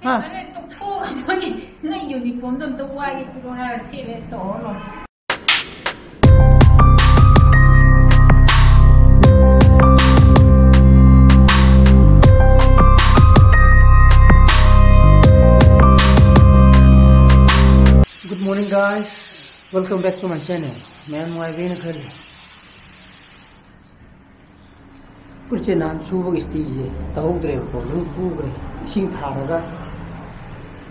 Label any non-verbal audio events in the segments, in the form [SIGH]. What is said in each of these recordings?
Ha. Này tục thu cái này uniform tụi tôi quay cái tụi nó sẽ lên tổ rồi. Good morning guys, welcome back to my channel. मैं मुआविन खली पुरचे नाम सूबग स्टीजे तहौद्रे को लुम पूग्रे इसिंग थारगा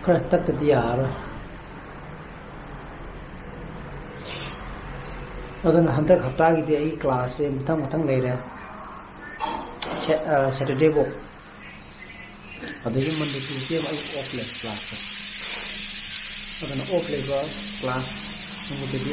खर तक यारो अदन हंतक हफ़्ता की दे क्लास से मथंग मथंग ले रहे सैटरडे को अदगी मंडे में ऑफ़ ले क्लास से अदन ऑफ़ लेबा क्लास नमुदगी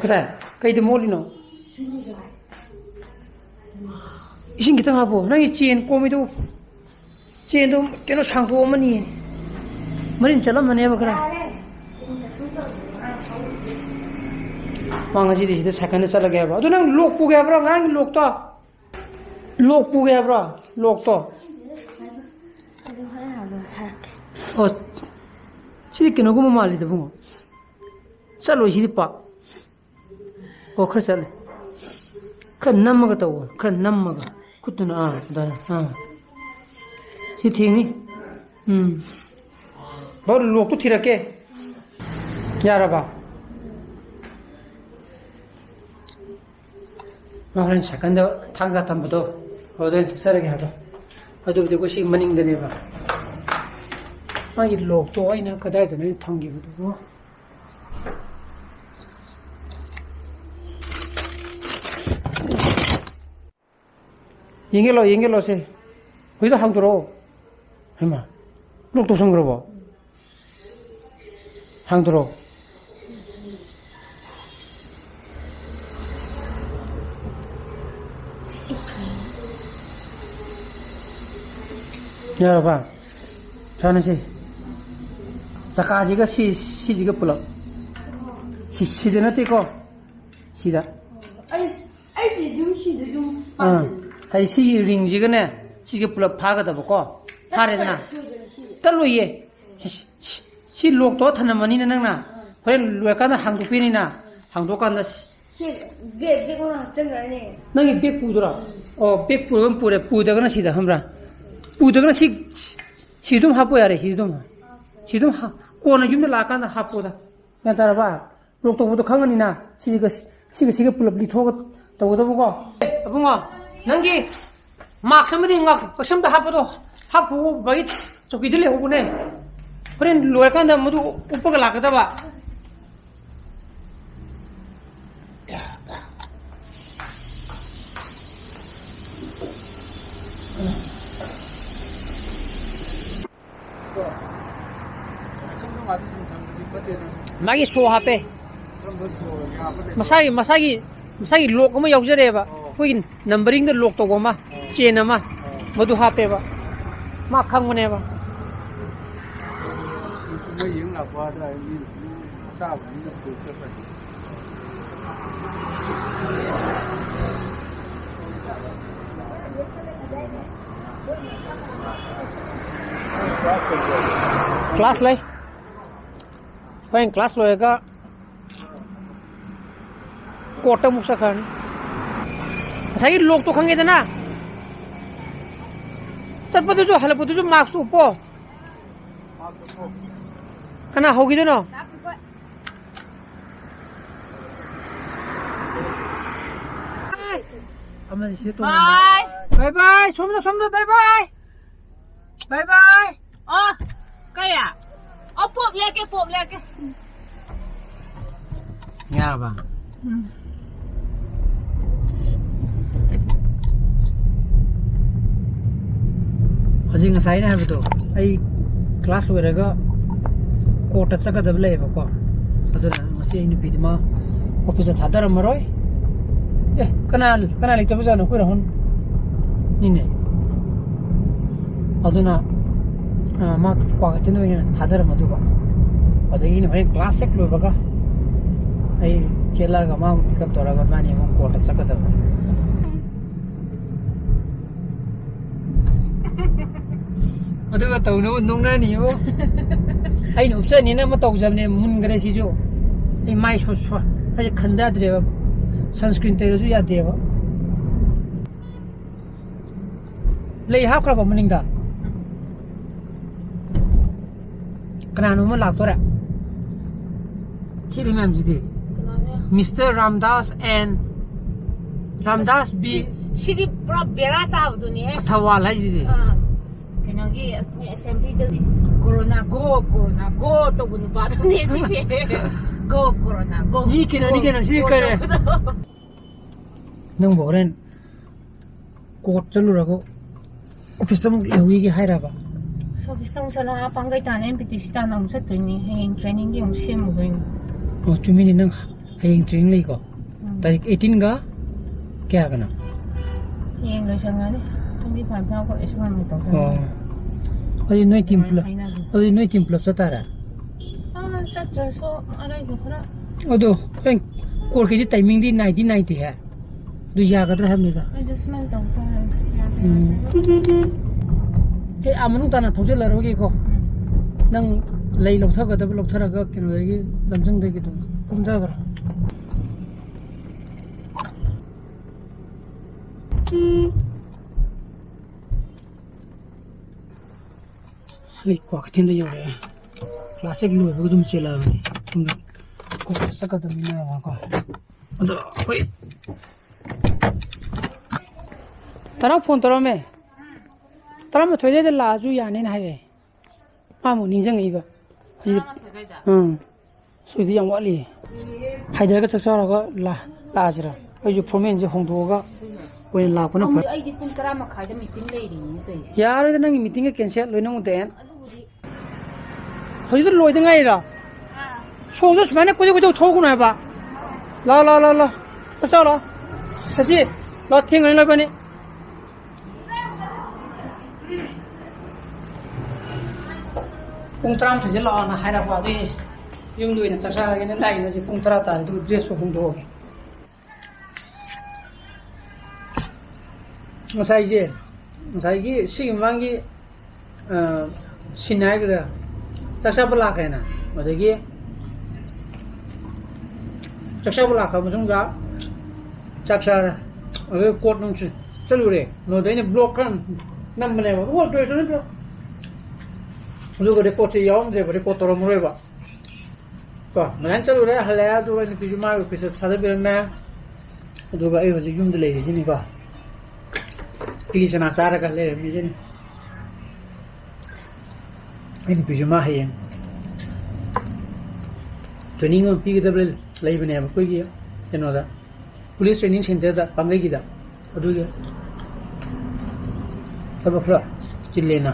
그래 그이도 몰리노 이신 기타 하보 나이 찌엔 꼬미도 찌엔도 깨노 상도 어머니 머린 잘라만 해봐 그래 망아지 디시데 사칸에 살아게 해봐 너는 록 보게 해봐 난 록도 록 보게 해봐 록도 어 지디 깨노고 뭐 말리다 चलो हिरिपा 어 그래서 그건 남 먹었다고 그건 남 먹어 그것도 아나어 시팅이 음 너를 놓고 티라게 야라봐 너는 잠깐데 당가 담보도 어든 사랑해 하다 아주 되고 시 머닝 되네 봐 아이 록도 아이나 그다지 되는 통기도 로 얘기로 세. 거기다 한 들어. 해마. 녹도 성 그러 봐. 한 들어. 여러분, 저는 시, 자까지가 시, 시지가 불러. 시, 시대는 떼고, 시다. 아니, 알지, 좀 시대 좀. 응. 한 시기 링지근에 시기 불러 파가다 보고. 파랬나. 딸로 예. 실록 또 타나만 이네 낭나. 그래 루에까나? 한국 비니나. 한국 간다 낭이 백 부더라. 어 백부는 뿌레 부더거나 시다 함라. 부더거나 시 시좀 하보야래 시좀 시좀 하 꼬나 좀데 라간다 하보다. 나 따라봐. 록도 부터 강은이나. 시가 시가 시가 불러 리토가 도고도 보고. 네, 아봉아 नंगी मार्क समय इंगा कसम तो हापद हाप बी चौकी तो लेने फिर लोक उप लागदब मागी सो हापे मसागी मसागी मसागी लोक यौजरेबा ꯑꯩꯈꯣꯏꯒꯤ ꯅꯝꯕꯔꯤꯡꯗ ꯂꯣꯛ ꯇꯧꯕ ꯑꯃ ꯆꯦꯟ ꯑꯃ ꯃꯗꯨ ꯍꯥꯞꯄꯦꯕ ꯃꯥ ꯈꯪꯕꯅꯦꯕ क्लास ꯂꯩ ꯍꯣꯔꯦꯟ ꯀ꯭ꯂꯥꯁ ꯂꯣꯏꯔꯒ ꯀꯣꯔꯠꯇ ꯑꯃꯨꯛ ꯆꯠꯈ꯭ꯔꯅꯤ ꯉꯁꯥꯏꯒꯤ ꯂꯣꯛꯇꯣ ꯈꯪꯉꯦꯗꯅ ꯆꯠꯄꯗꯨꯁꯨ ꯍꯜꯂꯛꯄꯗꯨꯁꯨ ꯃꯥꯛꯁ ꯎꯞꯄꯣ ꯀꯅꯥ ꯍꯧꯈꯤꯗꯣꯏꯅꯣ ꯑꯃꯗꯤ ꯁꯤ ꯇꯣꯡ ꯕꯥꯏ ꯕꯥꯏ ꯁꯣꯝꯗ ꯁꯣꯝꯗ ꯕꯥꯏ ꯕꯥꯏ ꯕꯥꯏ ꯕꯥꯏ Ờ, cây à? Ô, phộp lên cái phộp lên ꯍꯧꯖꯤꯛ ꯉꯁꯥꯏꯅ ꯍꯥꯏꯕꯗꯣ ꯑꯩ ꯀ꯭ꯂꯥꯁ ꯂꯣꯏꯔꯒ ꯀꯣꯔꯠꯇ ꯆꯠꯀꯗꯕ ꯂꯩꯌꯦꯕꯀꯣ ꯑꯗꯨꯅ ꯉꯁꯤ ꯑꯩ ꯅꯨꯄꯤꯗꯤ ꯃꯥ ꯑꯣꯐꯤꯁꯇ ꯊꯥꯗꯔꯝꯃꯔꯣꯏ ꯑꯦ ꯀꯅꯥ ꯀꯅꯥ ꯂꯩꯇꯕꯖꯥꯠꯅꯣ ꯑꯩꯈꯣꯏ ꯔꯍꯨꯟ ꯅꯤꯅꯦ ꯑꯗꯨꯅ ꯃꯥ ꯀ꯭ꯋꯥꯀꯩꯊꯦꯜ ꯑꯣꯏꯅ ꯊꯥꯗꯔꯝꯃꯗꯨꯕ ꯑꯗꯒꯤ ꯑꯩꯅ ꯍꯣꯔꯦꯟ ꯀ꯭ꯂꯥꯁ ꯍꯦꯛ ꯂꯣꯏꯕꯒ ꯑꯩ ꯆꯦꯜꯂꯒ ꯃꯥ ꯄꯤꯀꯞ ꯇꯧꯔꯒ ꯃꯥꯅꯤ ꯑꯃꯨꯛ ꯀꯣꯔꯠꯇ ꯆꯠꯀꯗꯕ ꯑꯗꯨꯒ ꯇꯧꯅꯕ ꯅꯣꯛꯅꯅꯤꯕꯣ ꯑꯩꯅ ꯎꯞꯆꯅꯤꯅ ꯑꯃ ꯇꯧꯖꯕꯅꯦ ꯃꯨꯟꯈ꯭ꯔꯦ ꯁꯤꯁꯨ ꯑꯩ ꯃꯥꯏ ꯑꯩꯁꯦ ꯈꯟꯗ ꯌꯥꯗ꯭ꯔꯦꯕ ꯁꯟꯁꯀ꯭ꯔꯤꯟ ꯇꯩꯔꯁꯨ ꯌꯥꯗꯦꯕ ꯂꯩ ꯍꯥꯞꯈ꯭ꯔꯕ ꯃꯅꯤꯡꯗ ꯀꯅꯥꯅꯣꯃ ꯂꯥꯛꯇꯣꯔꯦ ꯊꯤꯔꯤ ꯃꯌꯥꯝꯁꯤꯗꯤ Kinagi, may assembly dal. Corona go, Corona go, to bunu bato ni si. [LAUGHS] Go Corona go. Ni kena ni kena si kare. Nang boren. Court chalu rago. Office tam yawi ge hai raba. So office tam sala pangai ta na MPTC ta na umsa to ni hang training ge umse mo ge. Oh, chumi nang hang training lai ko. Tarik 18 ga kya kana. Hang lo sangane. Hindi pa ako isang mga tao. Oh. Oye, no hay tiempo. Oye, no hay tiempo, satara. Ah, satara, so, ahora yo, ahora. Odo, en, porque de timing de 90, 90 है. तो ये आकर रहा हमने का. Adjustment तो होता है. ते आमनु ताना थोड़े लरोगे को. नंग lấy lộc thóc rồi tao lộc thóc là cái cái cái làm xong thì cái tụng cũng ra rồi ni kwa ka thin da yo le classic lu bu dum che la ni dum ko sa ka dum còn, wa ko da tao tara phone tao me tara me thoi cái la ju ya ne na hai ma mu ni jang i ba ừ suy đi yang lý, li hai cái ka chak chara ga là la jira ai ju phone je hong do ga wen la ko na phai ai di kun kara ma khai cái meeting này đi, ni ya ro de nang meeting cái cancel lo na mu de 거기서 로이드가 아니라. 소도 주만에 꾸지꾸지 토구나 해봐. 라라라라. 써라. 사실 너 팅을 넣어보니. ung tram thuje lo na hai na kwa di yum du ina cái này, nen dai na ji pung tra ta du dre so hung do ge ngai sai ji ngai gi si mang ai cái ga चक्षा lakh है। ना देखिए चक्षा block है। मतलब चक्षा अगर coat नंग चलू रे no देने ब्लॉक कर नंबर ने वो तो ऐसा नहीं ब्लॉक लोग रे कोट से याम दे रे कोट रोम रे बा तो मैं चलू रे हलाया तो इन पिजुमा के से सादे बिल में तो भाई हो जी युम दे ले सारा कर ले Ven, pues yo ट्रेनिंग में पी गए लेबने कनोद पुलिस ट्रेनिंग सेंटर पागीद तब खर चिलेना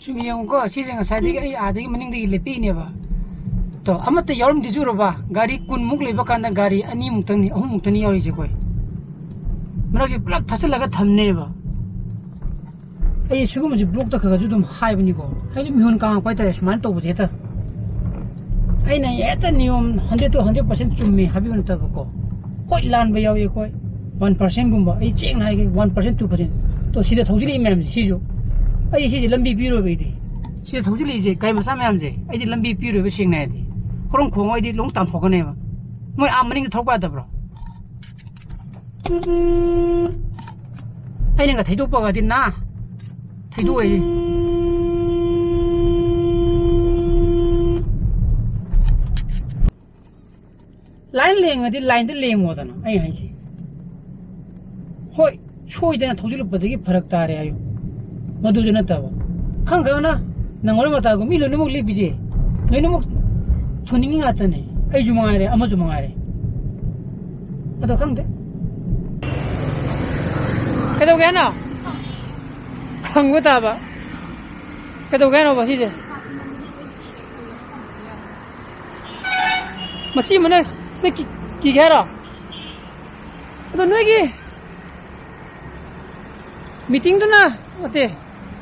सूम यूको आदि मनिंग लेपीनेब तो अमत यौरमदी चूरब गाड़ी कुनमुक ना गाड़ी अनीमुक्तनी अहमुक्तनी प्लग थसे लगा थमने बा ꯑꯩ ꯁꯤꯒꯨꯝꯕꯁꯦ ꯕ꯭ꯂꯣꯛꯇ ꯈꯔ ꯈꯔꯁꯨ ꯑꯗꯨꯝ ꯍꯥꯏꯕꯅꯤꯀꯣ ꯍꯥꯏꯗꯤ ꯃꯤꯍꯣꯟ ꯀꯥꯡꯉꯛꯄ ꯍꯥꯏꯇꯥꯔꯦ ꯁꯨꯃꯥꯏꯅ ꯇꯧꯕꯁꯦ ꯍꯦꯛꯇ ꯑꯩꯅ ꯍꯦꯛꯇ ꯅꯤꯌꯣꯝ ꯍꯟꯗ꯭ꯔꯦꯠ ꯇꯨ ꯍꯟꯗ꯭ꯔꯦꯠ ꯄꯥꯔꯁꯦꯟ ꯆꯨꯝꯃꯤ ꯍꯥꯏꯕꯤꯕ ꯅꯠꯇꯕꯀꯣ ꯍꯣꯏ ꯂꯥꯟꯕ ꯌꯥꯎꯏ ꯑꯩꯈꯣꯏ ꯋꯥꯟ ꯄꯥꯔꯁꯦꯟꯒꯨꯝꯕ ꯑꯩ ꯆꯦꯡꯅ ꯍꯥꯏꯒꯦ ꯋꯥꯟ ꯄꯥꯔꯁꯦꯟ ꯇꯨ ꯄꯥꯔꯁꯦꯟ ꯇꯣ ꯁꯤꯗ ꯊꯧꯖꯤꯜꯂꯛꯏ ꯃꯌꯥꯝꯁꯦ ꯁꯤꯁꯨ ꯑꯩ ꯁꯤꯁꯦ ꯂꯝꯕꯤ ꯄꯤꯔꯣꯏꯕꯩꯗꯤ ꯁꯤꯗ ꯊꯧꯖꯤꯜꯂꯛꯏꯁꯦ ꯒꯥꯔꯤ ꯃꯆꯥ ꯃꯌꯥꯝꯁꯦ ꯑꯩꯗꯤ ꯂꯝꯕꯤ ꯄꯤꯔꯣꯏꯕ ꯁꯦꯡꯅ ꯍꯥꯏꯗꯤ ꯈꯣꯡ ꯈꯣꯡ ꯑꯩꯗꯤ ꯂꯣꯡ ꯇꯥꯟꯊꯣꯛꯀꯅꯦꯕ ꯃꯣꯏ ꯑꯥ ꯃꯅꯤꯡꯗ ꯊꯧꯔꯛꯄ ꯌꯥꯗꯕ꯭ꯔꯣ ꯑꯩꯅꯒ ꯊꯩꯗꯣꯛꯄꯒꯗꯤ ꯅꯥ 太多哎。来冷啊，的来的冷我的呢，哎呀，这。 호이 추워이 되나 도질로 버덕이 버럭다 아래요 너도 전했다고 칸가나 난 얼마 다고 밀어 너무 리비지 너는 뭐 존인이 같다네 아이 주망 아래 아마 주망 아래 그래도 강대 그래도 괜찮아 ꯍꯪꯕ ꯇꯥꯕ ꯀꯩꯗꯧꯒꯦ ꯍꯥꯏꯅꯣꯕ ꯁꯤꯁꯦ ꯃꯁꯤ ꯑꯃꯅ ꯁꯤꯗ ꯀꯤ- ꯀꯤꯒꯦ ꯍꯥꯏꯔꯣ ꯑꯗꯣ ꯅꯣꯏꯒꯤ ꯃꯤꯇꯤꯡꯗꯨꯅ ꯅꯠꯇꯦ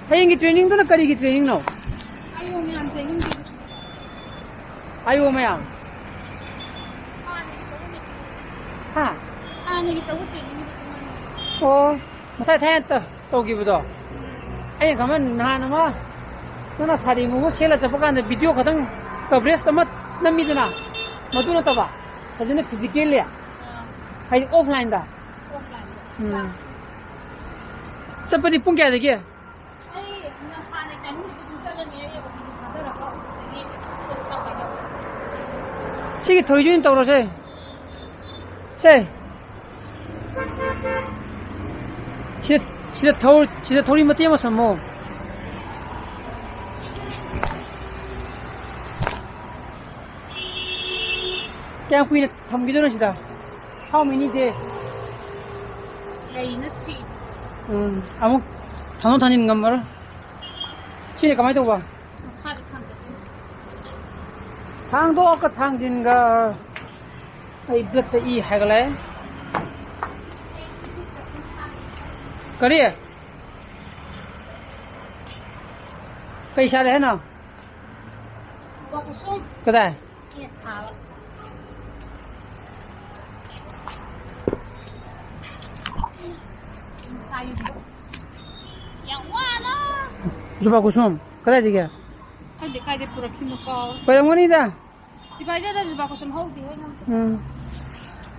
ꯍꯌꯦꯡꯒꯤ ꯇ꯭ꯔꯦꯅꯤꯡꯗꯨꯅ ꯀꯔꯤꯒꯤ ꯇ꯭ꯔꯦꯅꯤꯡꯅꯣ ꯑꯩꯌꯣ ꯃꯌꯥꯝ ꯇ꯭ꯔꯦꯅꯤꯡ ꯑꯥꯏꯑꯣ ꯃꯌꯥꯝ ꯍꯥ ꯍꯥꯟꯅꯒꯤ ꯇꯧꯕ ꯇ꯭ꯔꯦꯅꯤꯡꯒꯤ ꯑꯣ ꯉꯁꯥꯏ ꯊꯥꯏꯅ ꯇ- ꯇꯧꯈꯤꯕꯗꯣ ꯑꯩꯅ ꯈꯟꯕ ꯅꯍꯥꯟ ꯑꯃ ꯅꯪꯅ ꯁꯥꯔꯤꯒꯨꯝꯕ ꯁꯦꯠꯂ ꯆꯠꯄ ꯀꯥꯟꯗ ꯚꯤꯗꯤꯑꯣ ꯈꯛꯇꯪ ꯀꯚꯔꯦꯖ ꯑꯃ ꯅꯝꯃꯤꯗꯅ ꯃꯗꯨ ꯅꯠꯇꯕ ꯐꯖꯅ ꯐꯤꯖꯤꯀꯦꯜꯂꯤ ꯍꯥꯏꯗꯤ ꯑꯣꯐꯂꯥꯏꯟꯗ ꯑꯣꯐꯂꯥꯏꯟꯗ ꯎꯝ ꯆꯠꯄꯗꯤ ꯄꯨꯡ ꯀꯌꯥꯗꯒꯤ si te thol si te thori mati mo samo kya kuin tham gi jona sida how many days yaina si 음 아무 단호 다니는 건 말아 시에 가만히 둬봐 당도 아까 당진가 이 블랙 이 해글래 करिए। कई साल है ना? कदा है जुबा कुसुम कदा जी क्या? पहले मोनी था? हम्म। हम्म। जुबा कुसुम हो गई है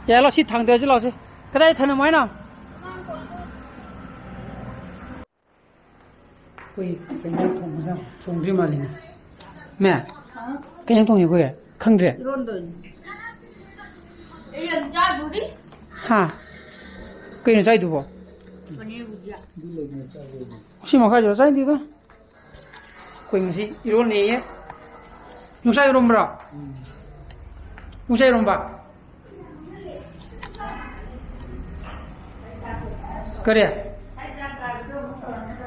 यार लौसी थांग दे जी लौसी कदा थाने मायना 会跟人通上通的嘛的呢？没，跟人通一个，坑的。哈，跟人在读不？是么？开始在读的？会么是？一路呢？用啥用不着？用啥用吧？哥的。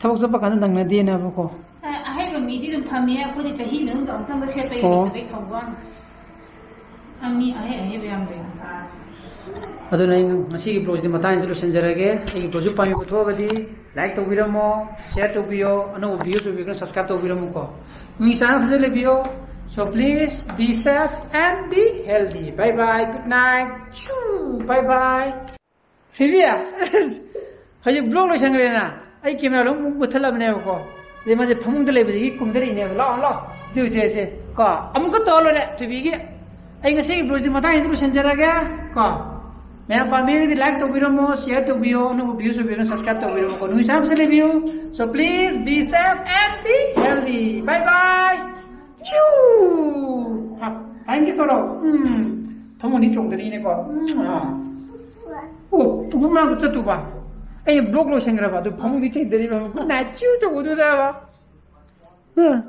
ꯊꯕꯛ ꯆꯠꯄ ꯀꯥꯟꯗ ꯅꯪꯅꯗꯦꯅꯕꯀꯣ ꯑꯍꯩꯕ ꯃꯤꯗꯤ ꯑꯗꯨꯝ ꯊꯝꯃꯦ ꯑꯩꯈꯣꯏꯗꯤ ꯆꯍꯤ ꯅꯪꯗꯣ ꯑꯝꯇꯪꯒ ꯁꯦꯠꯄ ꯌꯥꯗꯕꯩ ꯊꯧꯕꯥꯟ ꯃꯤ ꯑꯍꯩ ꯑꯍꯩꯕ ꯌꯥꯝ ꯂꯩ ꯑꯗꯨꯅ ꯑꯩ ꯉꯁꯤꯒꯤ ꯕ꯭ꯂꯣꯁꯤꯗꯤ ꯃꯇꯥꯡꯁꯤ ꯂꯣꯏꯁꯤꯟꯖꯔꯒꯦ ꯑꯩꯒꯤ ꯕ꯭ꯂꯣꯁꯁꯨ ꯄꯥꯝꯃꯤ ꯄꯨꯊꯣꯛꯑꯒꯗꯤ ꯂꯥꯏꯛ ꯇꯧꯕꯤꯔꯝꯃꯣ ꯁꯤꯌꯔ ꯇꯧꯕꯤꯌꯣ ꯑꯅꯧꯕ ꯚꯤꯌꯨꯁ ꯑꯣꯏꯕꯤꯔꯒꯅ ꯁꯕꯁꯀ꯭ꯔꯥꯏꯕ ꯇꯧꯕꯤꯔꯝꯃꯣꯀꯣ ꯅꯣꯏ ꯆꯥꯅ ꯐꯖꯅ ꯂꯩꯕꯤꯌꯣ So please be safe and be healthy. Bye bye. Good night. Choo. Bye bye. Sylvia, hajib blog lo sangre na. आई कैमरा लो मुँह बथल अपने को ला ला दु जे से का अमुक तो लो ने तु बीगे आई गसे ब्लोज दी मता इनको सेंजर आ गया यदि लाइक तो बिरो शेयर तो भ्यू नो व्यू सो बिरो सब्सक्राइब तो बिरो को नु हिसाब से ले सो please be safe and be healthy bye bye चू हाँ सोरो हम ओ तुम ना 아니 목로 생각해봐도 봉 밑에 내리면 그나 찌우도 오도다와. 응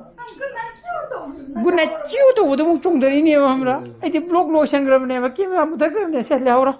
그나 찌우도 오도목 종들이니요 함라 이제 목로 생각하면 내가 끼면 아무다 그러면 살려오라.